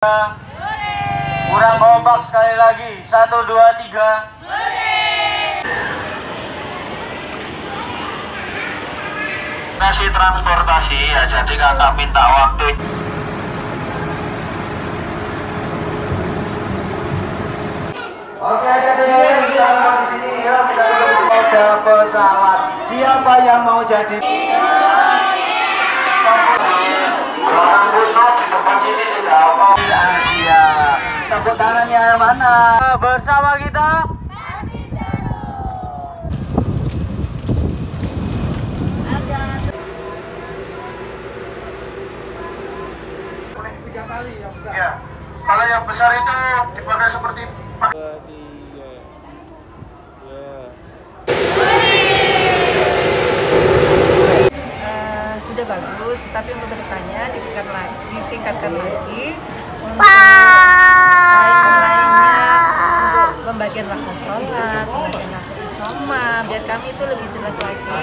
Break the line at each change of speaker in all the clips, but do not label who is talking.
Kurang kompak sekali lagi. Satu, dua, tiga.
Nasi transportasi ya jadi kakak minta waktu
Oke, ada yang bilang di sini ya, ada pesawat. Siapa yang mau jadi? Tepuk tangannya yang mana? Bersama kita.
ya kalau yang besar itu dipakai seperti
Eh, sudah bagus, tapi untuk ke depannya ditingkat lagi, ditingkatkan lagi. Untuk pembagian waktu sholat, pembagian waktu isoma, biar kami itu lebih jelas lagi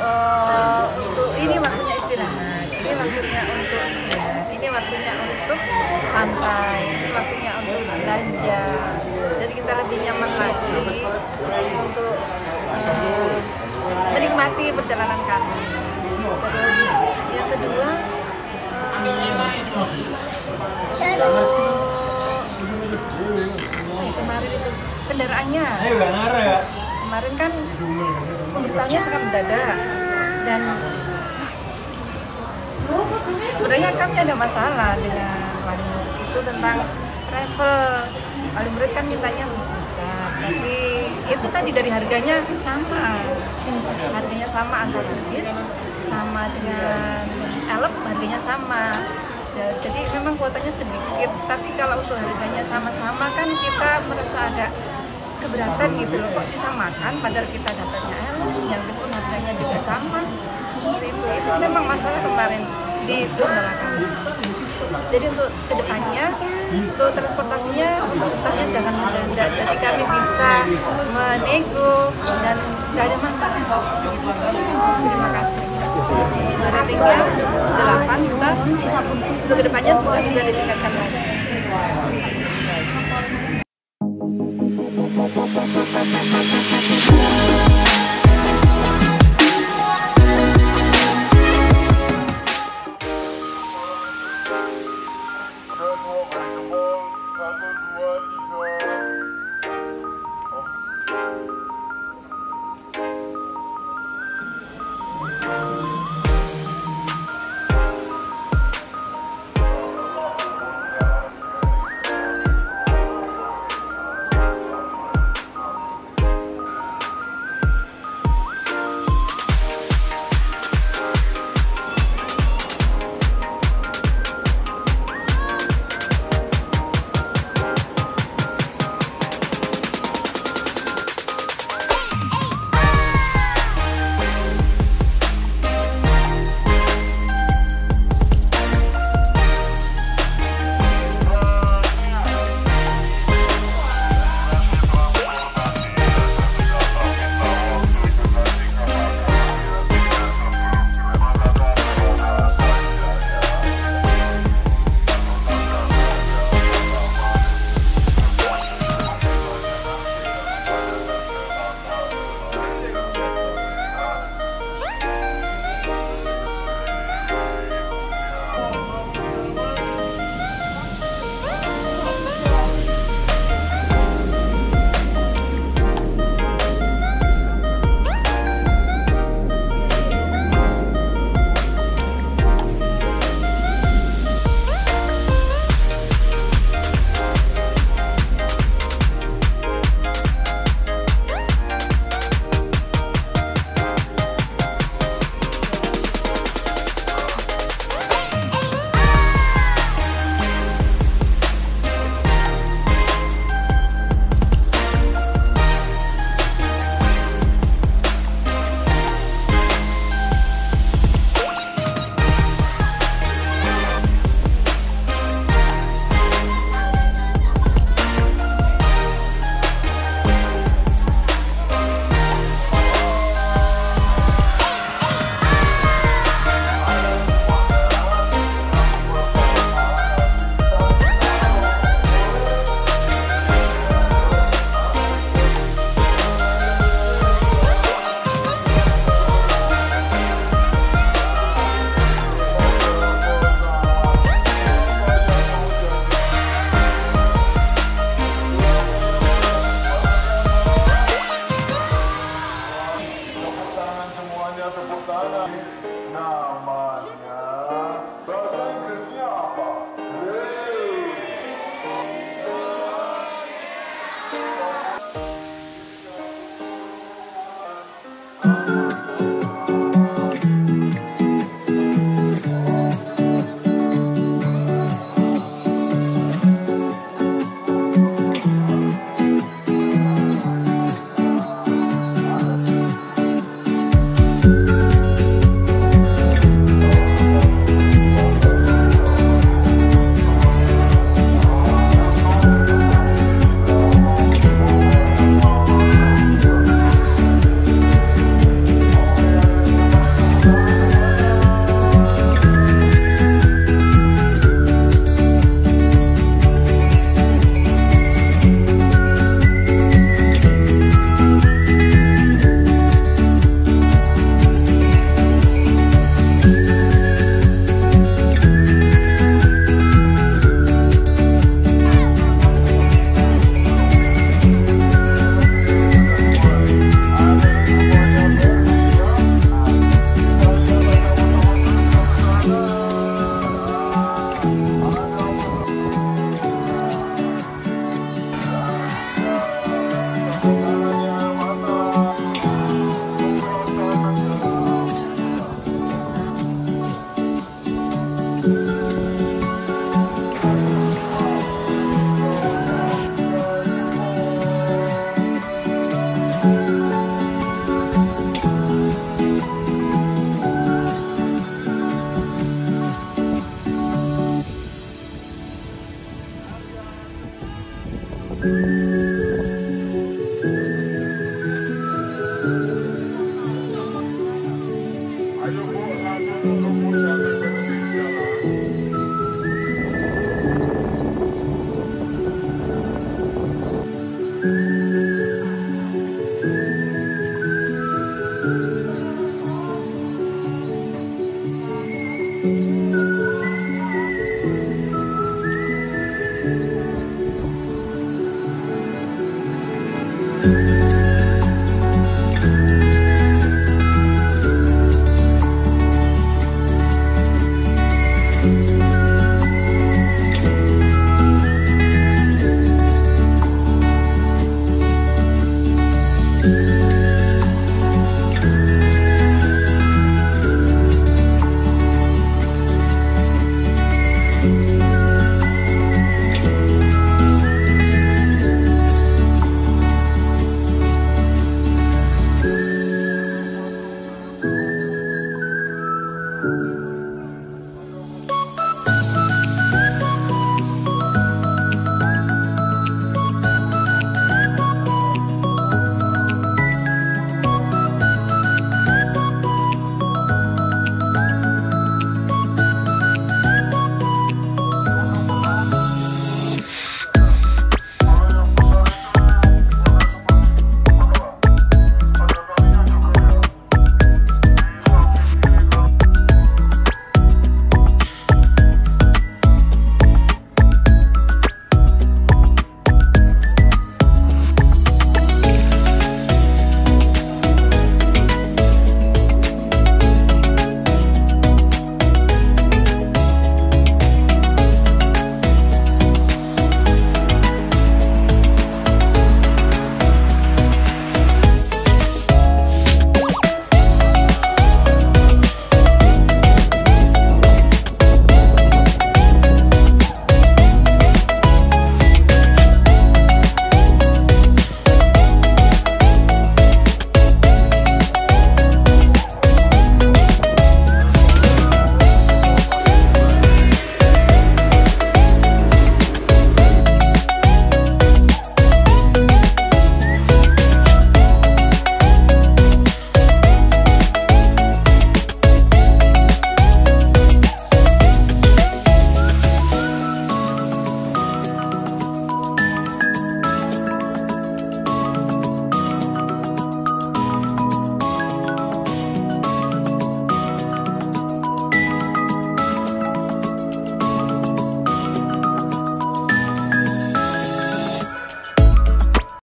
eh, untuk ini waktunya istirahat, ini waktunya untuk istirahat, ini waktunya untuk santai, ini waktunya untuk belanja. Jadi kita lebih nyaman lagi untuk eh, menikmati perjalanan kami. Terus yang kedua untuk kemarin itu kendaraannya. Kemarin kan pemberitahuannya sangat mendadak. Dan sebenarnya kami ada masalah dengan wali murid itu tentang travel. Wali murid kan mintanya bis besar. Tapi itu tadi dari harganya sama. Harganya sama antara bis sama dengan elep harganya sama Ja- jadi memang kuotanya sedikit tapi kalau untuk harganya sama-sama kan kita merasa agak keberatan gitu loh kok disamakan padahal kita dapatnya elep yang bis pun harganya juga sama. Seperti itu. Itu memang masalah kemarin di kami jadi untuk ke depannya untuk transportasinya pemerintahnya jangan mendadak. Jadi kami bisa menego dan tidak ada masalah. Terima kasih ada tiga delapan staff untuk ke depannya semoga bisa ditingkatkan lagi